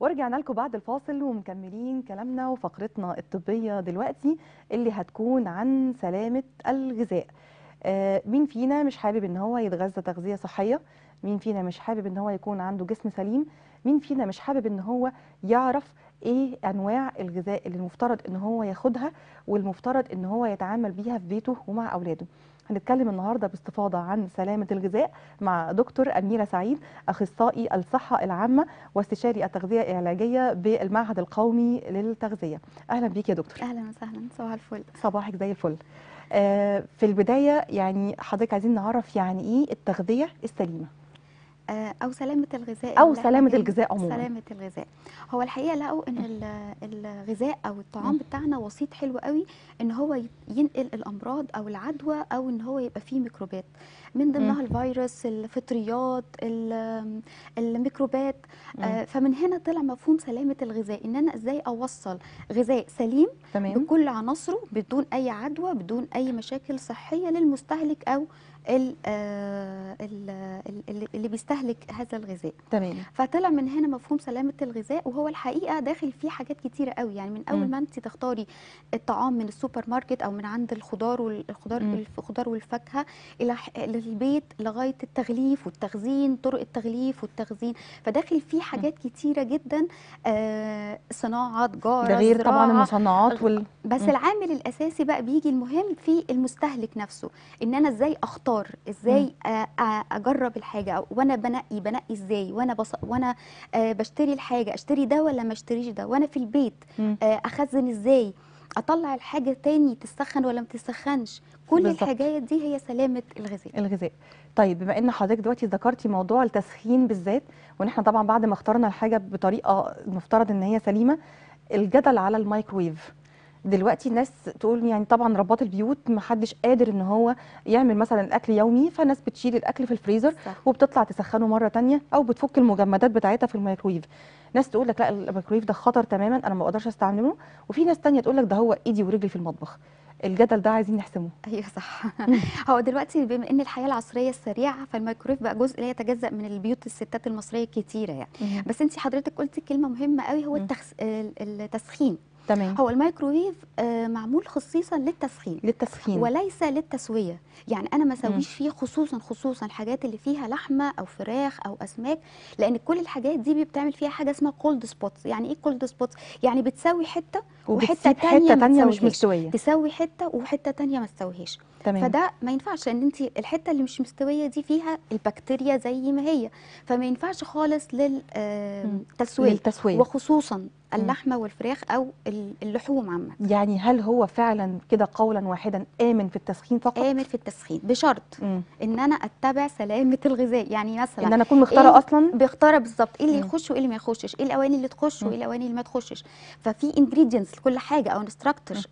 ورجعنا لكم بعد الفاصل ومكملين كلامنا وفقرتنا الطبية دلوقتي اللي هتكون عن سلامة الغذاء. آه، مين فينا مش حابب إن هو يتغذى تغذية صحية؟ مين فينا مش حابب إن هو يكون عنده جسم سليم؟ مين فينا مش حابب إن هو يعرف إيه أنواع الغذاء اللي المفترض إن هو ياخدها والمفترض إن هو يتعامل بيها في بيته ومع أولاده؟ هنتكلم النهارده باستفاضة عن سلامة الغذاء مع دكتور أميرة سعيد أخصائي الصحة العامة واستشاري التغذية العلاجية بالمعهد القومي للتغذية. أهلا بيك يا دكتور. أهلا وسهلا. صباح الفل. صباحك زي الفل. آه، في البداية يعني حضرتك عايزين نعرف يعني إيه التغذية السليمة؟ أو سلامة الغذاء سلامة بن- الغذاء عموماً. سلامة الغذاء. هو الحقيقة لقوا إن ال- الغذاء أو الطعام بتاعنا وسيط حلو قوي إن هو ينقل الأمراض أو العدوى أو إن هو يبقى فيه ميكروبات. من ضمنها الفيروس الفطريات ال- الميكروبات. آه، فمن هنا طلع مفهوم سلامة الغذاء إن أنا إزاي أوصل غذاء سليم تمام. بكل عناصره بدون أي عدوى بدون أي مشاكل صحية للمستهلك أو آه، اللي بيستهلك هذا الغذاء تمام فطلع من هنا مفهوم سلامة الغذاء وهو الحقيقة داخل فيه حاجات كتيرة قوي يعني من أول. ما انت تختاري الطعام من السوبر ماركت أو من عند الخضار والخضار. الخضار والفاكهة إلى للبيت لغاية التغليف والتخزين طرق التغليف والتخزين فداخل فيه حاجات كتيرة جدا آه صناعه تجاره ده غير طبعا المصنعات وال بس. العامل الأساسي بقى بيجي المهم في المستهلك نفسه إن أنا إزاي أختار إزاي آه، آه، اجرب الحاجة وأنا بنقي بنقي إزاي وأنا بص... وأنا آه، بشتري الحاجة اشتري ده ولا ما اشتريش ده؟ وأنا في البيت. آه، اخزن إزاي؟ اطلع الحاجة تاني تسخن ولا ما تسخنش كل بالظبط. الحاجات دي هي سلامة الغذاء. الغذاء. طيب بما ان حضرتك دلوقتي ذكرتي موضوع التسخين بالذات وان إحنا طبعا بعد ما اخترنا الحاجة بطريقة المفترض ان هي سليمة الجدل على الميكرويف. دلوقتي الناس تقول يعني طبعا ربات البيوت ما حدش قادر إن هو يعمل مثلا الاكل يومي فالناس بتشيل الأكل في الفريزر صح. وبتطلع تسخنه مرة تانية أو بتفك المجمدات بتاعتها في الميكرويف. ناس تقول لك لا الميكرويف ده خطر تماما أنا ما أقدرش أستعمله. وفي ناس تانية تقول لك ده هو إيدي ورجلي في المطبخ. الجدل ده عايزين نحسمه. أيوه صح. هو دلوقتي بما إن الحياة العصرية السريعة فالميكرويف بقى جزء لا يتجزأ من البيوت الستات المصرية كتيرة يعني. بس انت حضرتك قلتي كلمة مهمة قوي هو. التخس... ال- التسخين. تمام. هو الميكروويف آه، معمول خصيصا للتسخين. للتسخين. وليس للتسوية. يعني أنا ما أسويش فيه خصوصا خصوصا الحاجات اللي فيها لحمة أو فراخ أو أسماك لأن كل الحاجات دي بتعمل فيها حاجة اسمها cold spots يعني إيه cold spots يعني بتسوي حتة وحتة تانية حتة ما تانية مش. مستوية. تسوي حتة وحتة تانية ما تسويهاش. تمام. فده ما ينفعش لأن أنت الحتة اللي مش مستوية دي فيها البكتيريا زي ما هي. فما ينفعش خالص. للتسويه للتسوية. وخصوصا اللحمة والفراخ أو ال- اللحوم عامة. يعني هل هو فعلا كده قولا واحدا آمن في التسخين فقط؟ آمن في التسخين بشرط مم. إن أنا أتبع سلامة الغذاء. يعني مثلا إن أنا أكون مختارة إيه؟ أصلا؟ بيختار بالظبط. إيه اللي. يخش وإيه اللي ما يخشش؟ إيه الأواني اللي تخش. وإيه الأواني اللي ما تخشش؟ ففي ingredients لكل حاجة أو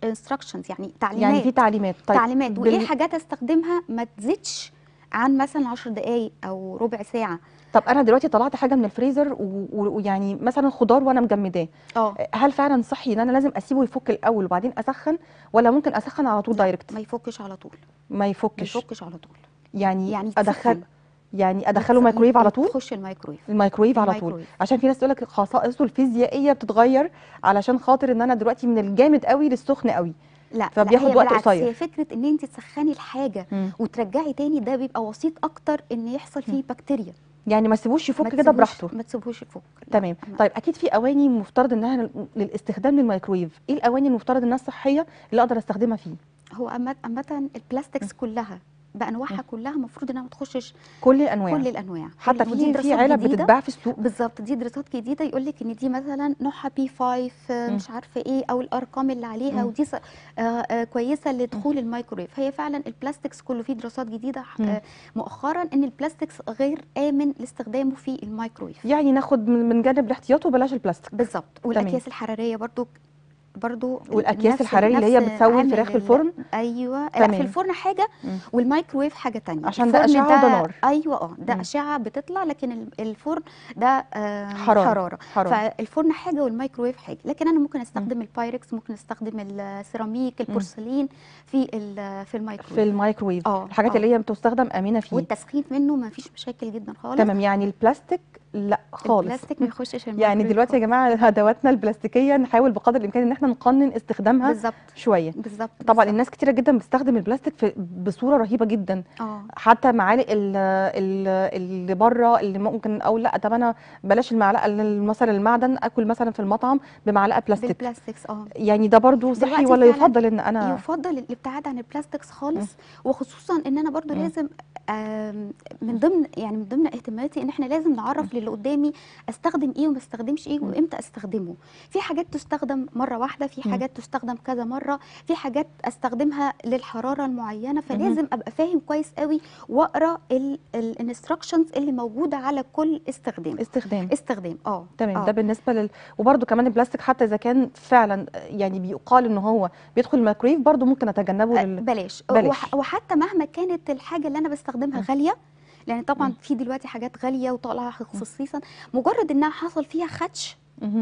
instructions يعني تعليمات يعني في تعليمات. طيب تعليمات. بال- وايه حاجات أستخدمها؟ ما تزيدش عن مثلا 10 دقائق أو ربع ساعة. طب أنا دلوقتي طلعت حاجة من الفريزر ويعني مثلا خضار وأنا مجمداه. آه. هل فعلا صحي إن أنا لازم أسيبه يفك الأول وبعدين أسخن ولا ممكن أسخن على طول direct ما يفكش على طول. ما ما يفكش يفكش على طول. يعني, يعني ادخل. يعني أدخله ميكرويف على طول؟ تخش الميكرويف. الميكرويف على طول. عشان في ناس تقول لك خصائصه الفيزيائية بتتغير علشان خاطر إن أنا دلوقتي من الجامد قوي للسخن قوي. لا فبياخد لا وقت قصير. هي فكرة إن انت تسخني الحاجة مم. وترجعي تاني ده بيبقى وسيط أكتر إن يحصل فيه بكتيريا. يعني ما تسيبوش يفك كده براحته. ما تسيبوش يفك. لا، تمام. ما- طيب أكيد في أواني مفترض إنها لل- للاستخدام للميكرويف. إيه الأواني المفترض إنها الصحية اللي أقدر أستخدمها فيه؟ هو عامة ال plastics كلها بأنواعها كلها المفروض إنها ما تخشش كل الأنواع. كل الأنواع. حتى ودي في في علب. بتتباع في السوق. بالظبط دي دراسات جديدة يقول لك إن دي مثلا نوعها P 5 مم. مش عارفة إيه أو الأرقام اللي عليها مم. ودي س- آه، آه، كويسة لدخول الميكرويف. هي فعلا ال plastics كله فيه دراسات جديدة. آه، مؤخرا إن ال plastics غير آمن لاستخدامه في الميكرويف. يعني ناخد من من جانب الاحتياط وبلاش البلاستيك بالظبط. والأكياس الحرارية برضو برضو والأكياس نفس- الحرارية اللي هي بتسوي الفراخ في ال- الفرن؟ أيوه لا. في الفرن حاجة مم. والميكرويف حاجة تانية عشان ده أشعة وده نار. أيوه آه ده. أشعة بتطلع لكن ال- الفرن ده آه حرارة. حرارة حرارة. فالفرن حاجة والميكرويف حاجة لكن أنا ممكن أستخدم البايركس ممكن أستخدم السيراميك البورسلين في في الميكرويف في الميكرويف آه الحاجات آه. اللي هي بتستخدم امنه فيه والتسخين منه ما فيش مشاكل جدا خالص تمام يعني البلاستيك لا خالص. البلاستيك ما يخشش يعني دلوقتي يا. جماعة أدواتنا البلاستيكية نحاول بقدر الإمكان إن إحنا نقنن استخدامها بالظبط. شوية. بالظبط طبعا بالظبط. الناس كتيرة جدا بتستخدم البلاستيك في بصورة رهيبة جدا. آه. حتى معالق ال- ال- اللي بره اللي ممكن أقول لا طب أنا بلاش المعلقة مثلا المعدن آكل مثلا في المطعم بمعلقة بلاستيك. بال plastics آه. يعني ده برضو صحي ولا يفضل إن أنا يفضل الابتعاد عن ال plastics خالص. وخصوصا إن أنا برضو مم. لازم من ضمن يعني من ضمن اهتماماتي إن إحنا لازم نعرف للي قدامي أستخدم إيه وما أستخدمش إيه. وإمتى أستخدمه في حاجات تستخدم مرة واحدة في. حاجات تستخدم كذا مرة في حاجات أستخدمها للحرارة المعينة فلازم أبقى فاهم كويس قوي وأقرأ ال instructions اللي موجودة على كل استخدام استخدام استخدام آه تمام آه. ده بالنسبة لل وبرده كمان البلاستيك حتى إذا كان فعلا يعني بيقال ان هو بيدخل الميكرويف برده ممكن أتجنبه لل... بلاش بلاش. وح- وحتى مهما كانت الحاجة اللي أنا بستخدمها. غالية لأن طبعا. في دلوقتي حاجات غالية وطالعه خصيصا مجرد إنها حصل فيها خدش.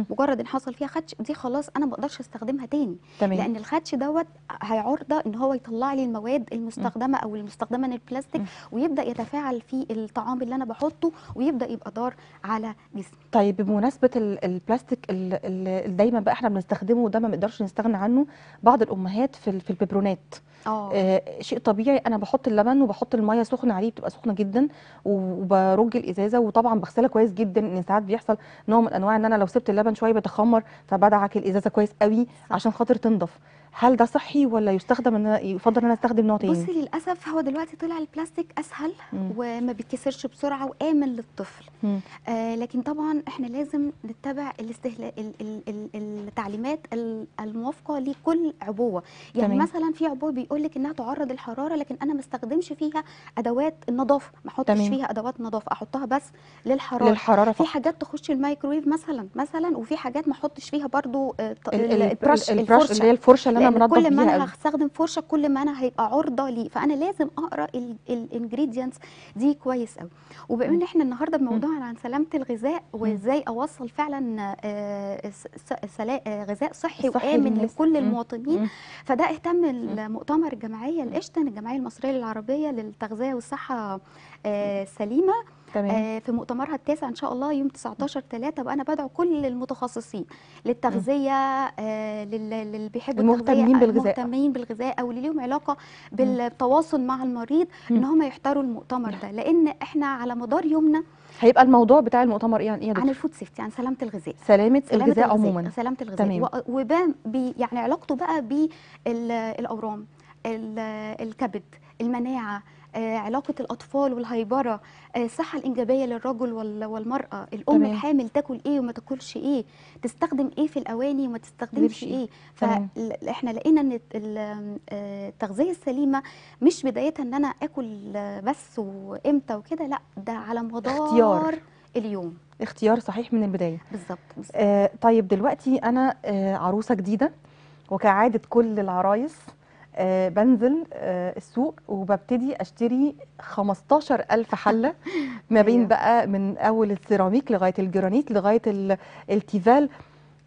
مجرد إن حصل فيها خدش دي خلاص أنا ما أقدرش أستخدمها تاني. تمام. لأن الخدش دوت هيعرضه إن هو يطلع لي المواد المستخدمة أو المستخدمة من البلاستيك مم. ويبدأ يتفاعل في الطعام اللي أنا بحطه ويبدأ يبقى ضار على جسمي. طيب بمناسبة ال- البلاستيك ال- ال- اللي دايما بقى إحنا بنستخدمه وده ما بنقدرش نستغنى عنه بعض الأمهات في في البيبرونات آه. آه شيء طبيعي أنا بحط اللبن وبحط المية سخنه عليه بتبقى سخنة جدا وبرج الإزازة وطبعا بغسلها كويس جدا إن ساعات بيحصل نوع من أنواع إن أنا لو سبت اللبن شوية بيتخمر فبدعك الإزازة كويس قوي. عشان خاطر تنضف هل ده صحي ولا يستخدم إن يفضل إن أنا أستخدم نوع تاني بصي للأسف هو دلوقتي طلع البلاستيك أسهل مم. وما بيتكسرش بسرعة وآمن للطفل مم. آه لكن طبعا إحنا لازم نتبع الاستهلا... ال... ال... ال... التعليمات ال- الموافقة لكل عبوة يعني تمام. مثلا في عبوة بيقول لك إنها تعرض الحرارة لكن أنا ما استخدمش فيها أدوات النظافة ما أحطش تمام. فيها أدوات نظافة أحطها بس للحرارة للحرارة في فقط حاجات تخش الميكرويف مثلا مثلا وفي حاجات ما أحطش فيها برضو آه، البرش البرش الفرشة اللي هي الفرشة اللي أنا لأن منضف كل ما أنا هستخدم فرشة كل ما أنا هيبقى عرضة ليه فأنا لازم أقرأ الانجريدينتس دي كويس قوي وبما إن إحنا النهارده بموضوع عن سلامة الغذاء وإزاي أوصل فعلا غذاء صحي صحي وآمن. لكل. المواطنين. فده اهتم المؤتمر الجمعيه الاشتن الجمعيه المصرية العربيه للتغذية والصحة السليمه تمام. آه، في مؤتمرها التاسع إن شاء الله يوم 19 3 وأنا بدعو كل المتخصصين للتغذية آه، لل- للي بيحبوا المهتمين التغذيه بالغذاء. المهتمين بالغذاء أو اللي ليهم علاقة بالتواصل مع المريض إن. هم يحضروا المؤتمر ده. لأن إحنا على مدار يومنا هيبقى الموضوع بتاع المؤتمر إيه؟ عن إيه يا عن ال food safety عن سلامة الغذاء. سلامة سلامة الغذاء عموما. سلامة الغذاء. تمام. وبقى بي يعني علاقته بقى بالأورام ال- الكبد المناعة آه، علاقة الأطفال وال hyper آه، الصحة الإنجابية للرجل وال- والمرأة الأم تمام. الحامل تاكل إيه وما تاكلش إيه تستخدم إيه في الأواني وما تستخدمش تمام. فإحنا لقينا إن ال- آه، التغذية السليمة مش إن أنا آكل آه، بس وإمتى وكده لأ ده على مدار اختيار. اليوم اختيار صحيح من البداية بالظبط بالظبط. آه طيب دلوقتي أنا آه عروسة جديدة وكعادة كل العرايس آه بنزل آه السوق وببتدي أشتري 15 ألف حلة ما بين أيوة. بقى من أول السيراميك لغاية الجرانيت لغاية ال- التيفال.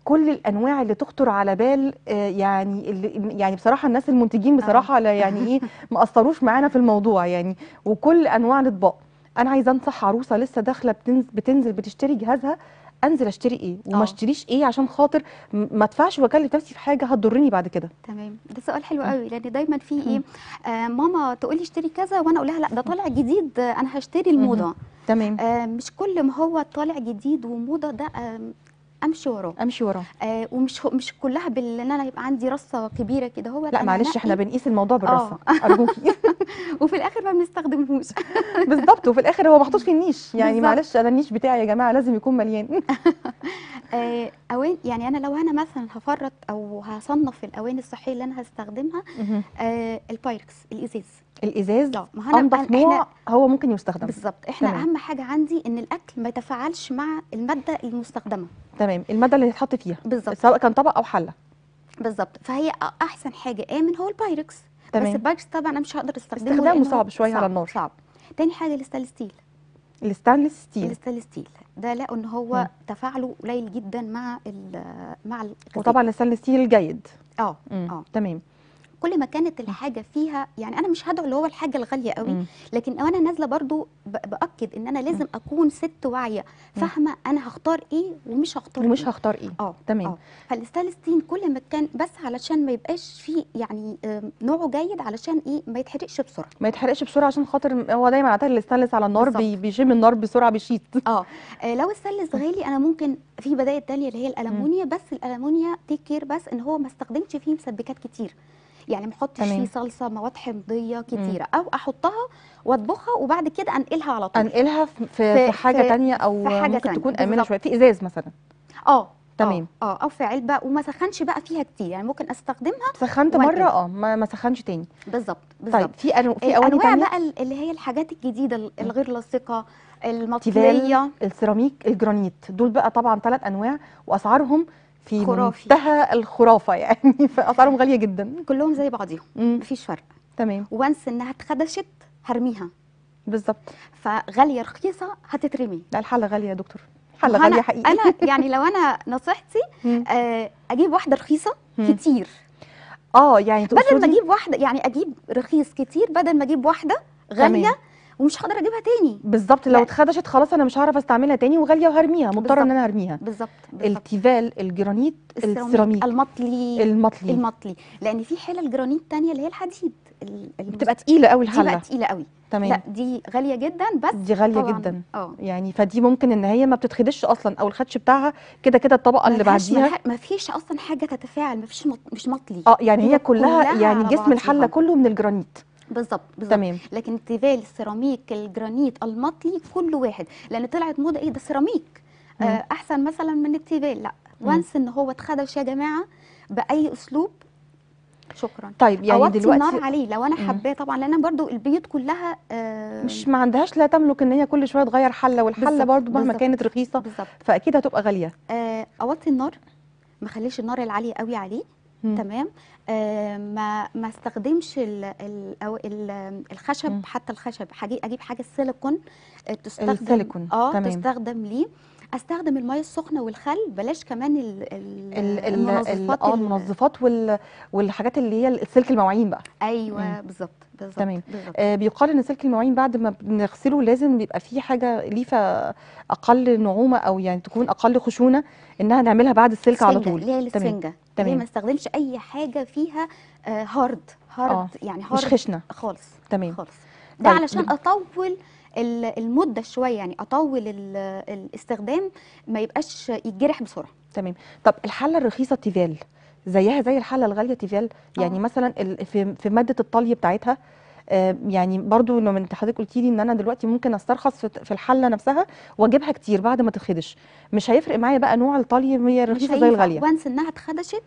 كل الأنواع اللي تخطر على بال آه يعني اللي يعني بصراحة الناس المنتجين بصراحة لا يعني إيه ما قصروش معانا في الموضوع يعني. وكل أنواع الأطباق. أنا عايزة أنصح عروسة لسه داخلة بتنزل, بتنزل بتشتري جهازها. انزل اشتري إيه وما آه. اشتريش إيه عشان خاطر ما ادفعش واكلف نفسي في حاجة هتضرني بعد كده. تمام. ده سؤال حلو قوي لأن دايما في إيه آه ماما تقول لي اشتري كذا وأنا أقول لها لا ده طالع جديد أنا هشتري الموضة. تمام. آه مش كل ما هو طالع جديد وموضة ده آه أمشي وراه أمشي وراه آه ومش مش كلها بال إن أنا يبقى عندي رصة كبيرة كده. هو لا معلش إحنا بنقيس الموضوع بالرصة. أرجوكي. وفي الآخر ما بنستخدمهوش. بالظبط وفي الآخر هو محطوط في النيش. يعني. معلش أنا النيش بتاعي يا جماعة لازم يكون مليان. آه اوان يعني أنا لو أنا مثلا هفرط أو هصنف الاواني الصحية اللي أنا هستخدمها آه البايركس الإزاز. الإزاز لا ما هو أنضف نوع هو ممكن يستخدم بالظبط. إحنا تمام. أهم حاجة عندي إن الأكل ما يتفاعلش مع المادة المستخدمة. تمام. المادة اللي هتتحط فيها بالظبط. سواء كان طبق أو حلة. بالظبط. فهي أحسن حاجة امن هو البايركس. بس تمام. البايركس طبعا أنا مش هقدر أستخدمه استخدامه صعب شوية على النار. صعب. تاني حاجة ال stainless steel ال stainless steel. ال stainless steel ده لقوا إن هو مم. تفاعله قليل جدا مع مع الغذاء وطبعا ال stainless steel جيد. آه. آه. تمام. كل ما كانت الحاجة فيها يعني أنا مش هدعو اللي هو الحاجة الغالية قوي. لكن وأنا نازلة برضو بأكد إن أنا لازم أكون ست واعية فاهمة أنا هختار إيه ومش هختار ومش إيه. هختار إيه آه تمام. آه. فال stainless steel كل ما كان بس علشان ما يبقاش فيه يعني نوعه جيد علشان إيه ما يتحرقش بسرعة ما يتحرقش بسرعة عشان خاطر هو دايما عاده الستانلس على النار. بي- بيشم النار بسرعة بيشيط آه آه، لو الستانلس غالي أنا ممكن في بدائل تانية اللي هي الألمونيا بس الألمونيا take care بس إن هو ما استخدمش فيه مسبكات كتير يعني ما احطش. فيه صلصة مواد حمضية كتيرة. أو أحطها وأطبخها وبعد كده أنقلها على طول. أنقلها في, في, في- حاجة في- تانية أو في حاجة ممكن تانية، تكون امنه. شوية في إزاز مثلا. آه تمام. آه آه، أو في علبة وما سخنش بقى فيها كتير. يعني ممكن أستخدمها سخنت. مرة آه ما, ما سخنش تاني. بالظبط بالظبط. طيب في أنو... في أواني تانية؟ بقى اللي هي الحاجات الجديدة ال- الغير لاصقة المطلية. السيراميك الجرانيت. دول بقى طبعا ثلاث أنواع وأسعارهم في خرافي. منتهى الخرافة يعني فأسعارهم غالية جدا كلهم زي بعضيهم. مفيش فرق تمام وانس إنها اتخدشت هرميها بالظبط فغالية رخيصة هتترمي لا الحله غالية يا دكتور وأنا- غالية حقيقي أنا يعني لو أنا نصيحتي. آه، أجيب واحدة رخيصة. كتير آه يعني بدل ما أجيب واحدة يعني أجيب رخيص كتير بدل ما أجيب واحدة غالية تمام. ومش هقدر اجيبها تاني. بالظبط لو. اتخدشت خلاص أنا مش هعرف استعملها تاني وغالية وهرميها مضطرة إن. أنا ارميها بالظبط التيفال الجرانيت السيراميك المطلي المطلي. المطلي. لأن في حلل جرانيت تانية اللي هي الحديد. بتبقى تقيلة قوي الحلة. تقيلة قوي تمام. لا دي غالية جدا بس دي غالية طبعاً. جدا. آه. يعني فدي ممكن إن هي ما بتتخدش أصلا أو الخدش بتاعها كده كده الطبقة اللي بعديها. ما فيش أصلا حاجة تتفاعل ما فيش مط... مش مطلي. آه يعني هي كلها, كلها يعني جسم الحلة. كله من الجرانيت. بالظبط تمام. لكن التيفال السيراميك الجرانيت المطلي كله واحد. لأن طلعت موضة إيه؟ ده سيراميك. آه أحسن مثلا من التيفال. لأ. وانس إن هو اتخدش يا جماعة بأي أسلوب شكرا. طيب يعني النار دلوقتي عليه. لو أنا. حباه طبعا لأن برضو البيوت كلها آه مش ما عندهاش لا تملك إن هي كل شوية تغير حلة والحلة برضو مهما. كانت رخيصة بالظبط. فأكيد هتبقى غالية. آه أوطي النار ما اخليش النار العالية قوي عليه. مم. تمام؟ ما ما استخدمش ال ال أو ال الخشب مم. حتى الخشب أجيب حاجة السيليكون آه، تستخدم السيليكون، آه تمام. تستخدم ليه أستخدم المية السخنة والخل بلاش كمان ال ال ال ال ال المنظفات آه ال- المنظفات وال والحاجات اللي هي السلك المواعين بقى. أيوه. بالظبط بالظبط تمام. آه بيقال إن سلك المواعين بعد ما بنغسله لازم بيبقى فيه حاجة ليفة أقل نعومة أو يعني تكون أقل خشونة إنها نعملها بعد السلك على طول. اللي هي تمام. ما استخدمش أي حاجة فيها آه hard hard آه، يعني مش hard خشنة. خالص تمام. خالص. ده طيب، علشان أطول المدة شوية يعني أطول ال- الاستخدام ما يبقاش يتجرح بسرعة. تمام. طب الحلة الرخيصة تيفال زيها زي الحلة الغالية تيفال يعني آه. مثلا في مادة الطلي بتاعتها يعني برضو لما انت حضرتك قلتي لي إن أنا دلوقتي ممكن أسترخص في الحلة نفسها وأجيبها كتير بعد ما تتخدش. مش هيفرق معايا بقى نوع الطلي هي الرخيصه زي الغالية. و once إنها اتخدشت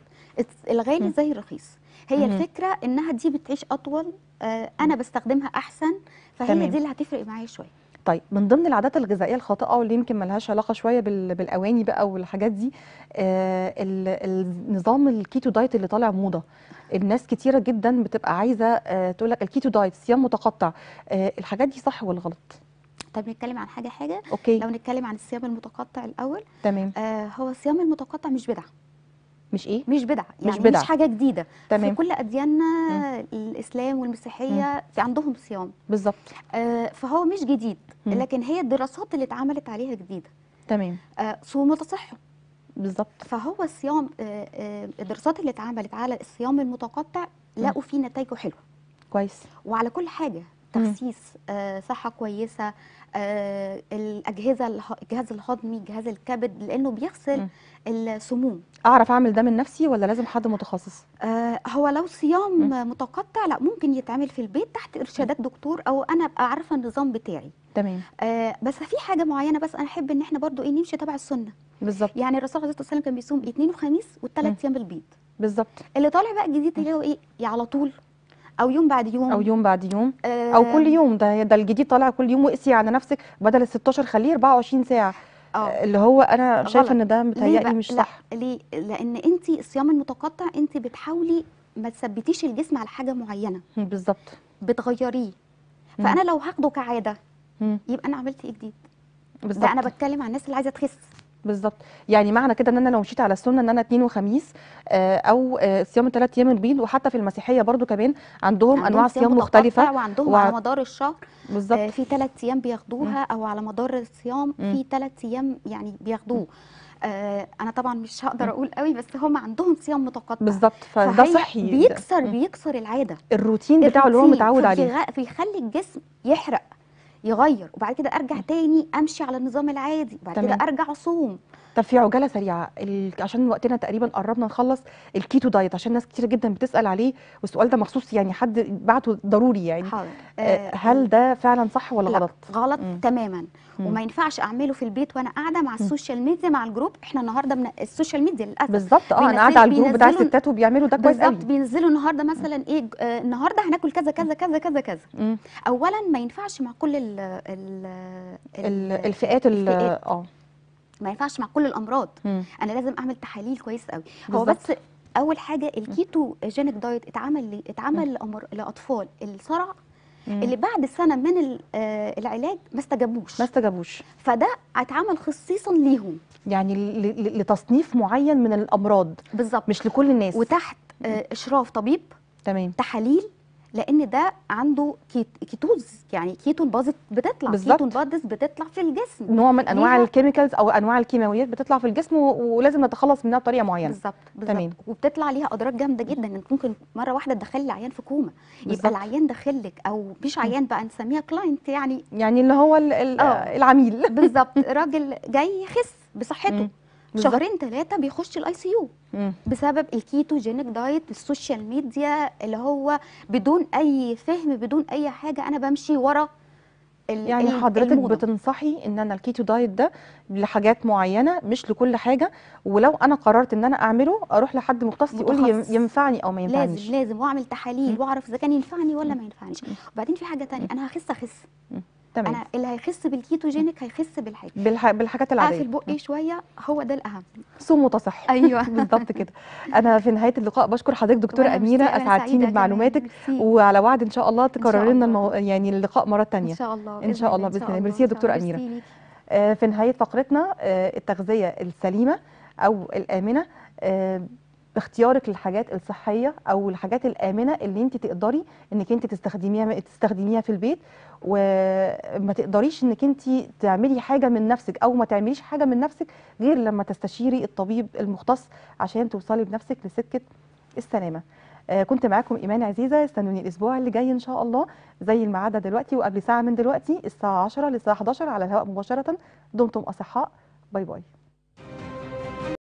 الغالي. زي الرخيص. هي. الفكرة إنها دي بتعيش أطول آه أنا بستخدمها أحسن فهي تمام. دي اللي هتفرق معايا شوية. طيب من ضمن العادات الغذائية الخاطئة واللي يمكن ملهاش علاقة شوية بال- بالأواني بقى والحاجات دي آه ال- النظام ال keto diet اللي طالع موضة. الناس كتيرة جدا بتبقى عايزة آه تقول لك ال keto diet صيام متقطع آه الحاجات دي صح ولا غلط؟ طب نتكلم عن حاجة حاجة. okay. لو نتكلم عن الصيام المتقطع الأول تمام. آه هو الصيام المتقطع مش بدعة. مش إيه؟ مش بدعة. مش يعني بدعة. مش حاجة جديدة. في تمام. كل أدياننا الإسلام والمسيحية في عندهم صيام. بالظبط. آه فهو مش جديد. مم. لكن هي الدراسات اللي اتعملت عليها جديدة. تمام. آه صوموا تصحوا بالظبط. فهو الصيام آه، آه، الدراسات اللي اتعملت على الصيام المتقطع لقوا فيه نتائجه حلوة. كويس. وعلى كل حاجة مم. تخسيس آه، صحة كويسة الأجهزة الجهاز الهضمي جهاز الكبد لأنه بيغسل مم. السموم. أعرف أعمل ده من نفسي ولا لازم حد متخصص؟ آه، هو لو صيام متقطع لأ ممكن يتعمل في البيت تحت إرشادات دكتور أو أنا أبقى عارفة النظام بتاعي. تمام. آه، بس في حاجة معينة بس أنا أحب إن إحنا برضو إيه نمشي تبع السنة. بالظبط. يعني الرسول عليه الصلاه والسلام كان بيصوم اثنين وخميس. والثلاث أيام البيض. بالظبط. اللي طالع بقى جديد اللي هو إيه على طول. أو يوم بعد يوم. أو يوم بعد يوم. آه. أو كل يوم. ده ده الجديد طالع كل يوم. وقسي على نفسك بدل ال 16 خليه 24 ساعة. آه. اللي هو أنا. شايفه إن ده متهيألي؟ مش لا صح. ليه؟ لأن أنت الصيام المتقطع أنت بتحاولي ما تثبتيش الجسم على حاجة معينة. بالظبط. بتغيريه. مم. فأنا لو هاخده كعادة مم، يبقى أنا عملت إيه جديد؟ بالظبط. أنا بتكلم عن الناس اللي عايزة تخس. بالظبط. يعني معنى كده إن أنا لو مشيت على السنة إن أنا اثنين وخميس آه، أو آه، صيام الثلاث أيام البيض وحتى في المسيحية برضو كمان عندهم أنواع صيام مختلفة. وعندهم وع- على مدار الشهر بالظبط. آه، في ثلاث أيام بياخدوها أو على مدار الصيام. في ثلاث أيام يعني بياخدوه. آه، أنا طبعا مش هقدر أقول قوي بس هم عندهم صيام متقطع. بالظبط. فده صحي. بيكسر. بيكسر العادة. الروتين بتاعه اللي هو متعود عليه. فيخلي الجسم يحرق. يغير وبعد كده أرجع تاني أمشي على النظام العادي وبعد كده. أرجع أصوم طب في عجاله سريعة. ال... عشان وقتنا تقريبا قربنا نخلص ال keto diet عشان ناس كتير جدا بتسأل عليه والسؤال ده مخصوص يعني حد بعته ضروري يعني. حاضر. آه، هل ده فعلا صح ولا لا، غلط؟ غلط مم. تماما. مم. وما ينفعش أعمله في البيت وأنا قاعدة مع ال social media مع ال group. إحنا النهارده من ال social media للأسف بالظبط. آه أنا قاعدة على ال group بتاع الستات وبيعملوا ده كويس قوي. بالظبط بينزلوا النهارده مثلا إيه آه النهارده هناكل كذا كذا كذا كذا كذا. اولا ما ينفعش مع كل ال ال ال- الفئات. آه. ما ينفعش مع كل الأمراض. مم. أنا لازم أعمل تحاليل كويس قوي هو. بس أول حاجة ال ketogenic diet اتعمل ليه اتعمل لأمر لأطفال. الصرع مم. اللي بعد سنة من آه، العلاج ما استجابوش. ما استجابوش. فده اتعمل خصيصا ليهم. يعني لتصنيف معين من الأمراض. بالظبط. مش لكل الناس. وتحت آه، إشراف طبيب تمام. تحاليل لأن ده عنده ket ketosis يعني ketone bodies بتطلع بالظبط. ketone bodies بتطلع في الجسم نوع من أنواع ال chemicals أو أنواع الكيماويات بتطلع في الجسم ولازم نتخلص منها بطريقة معينة بالظبط تمام. وبتطلع ليها أضرار جامدة جدا انت ممكن مرة واحدة تدخلي العيان في كوما. يبقى العيان داخلك أو مش عيان بقى نسميها client يعني يعني اللي هو ال- ال- آه. العميل بالظبط راجل جاي يخس بصحته. شهرين ثلاثة بيخش ال ICU. بسبب ال ketogenic diet ال social media اللي هو بدون أي فهم بدون أي حاجة أنا بمشي ورا يعني حضرتك الموضة. بتنصحي إن أنا ال keto diet ده لحاجات معينة مش لكل حاجة ولو أنا قررت إن أنا أعمله أروح لحد مختص يقول لي. ينفعني أو ما ينفعنيش لازم لازم وأعمل تحاليل. وأعرف إذا كان ينفعني ولا ما ينفعنيش وبعدين في حاجة تانية أنا هخس اخس تمام. أنا اللي هيخس بال ketogenic هيخس بالحاجة. بالح... بالحاجات العادية. اقفل بقي شوية هو ده الأهم. صوم وتصح أيوه. بالظبط كده. أنا في نهاية اللقاء بشكر حضرتك دكتورة أميرة أسعدتيني بمعلوماتك. وعلى وعد إن شاء الله تكرري لنا. المو... يعني اللقاء مرة إن تانية شاء الله بإذن شاء الله إن بإذن الله. ميرسي يا. ميرسي ليكي. آه، في نهاية فقرتنا آه، التغذية السليمة أو الآمنة. آه، باختيارك للحاجات الصحية أو الحاجات الآمنة اللي أنت تقدري إنك أنت تستخدميها تستخدميها في البيت وما تقدريش إنك أنت تعملي حاجة من نفسك أو ما تعمليش حاجة من نفسك غير لما تستشيري الطبيب المختص عشان توصلي بنفسك لسكة السلامة. آه، كنت معاكم إيمان عزيزة استنوني الأسبوع اللي جاي إن شاء الله زي الميعاد دلوقتي وقبل ساعة من دلوقتي الساعة 10 للساعة 11 على الهواء مباشرة. دمتم أصحاء. باي باي.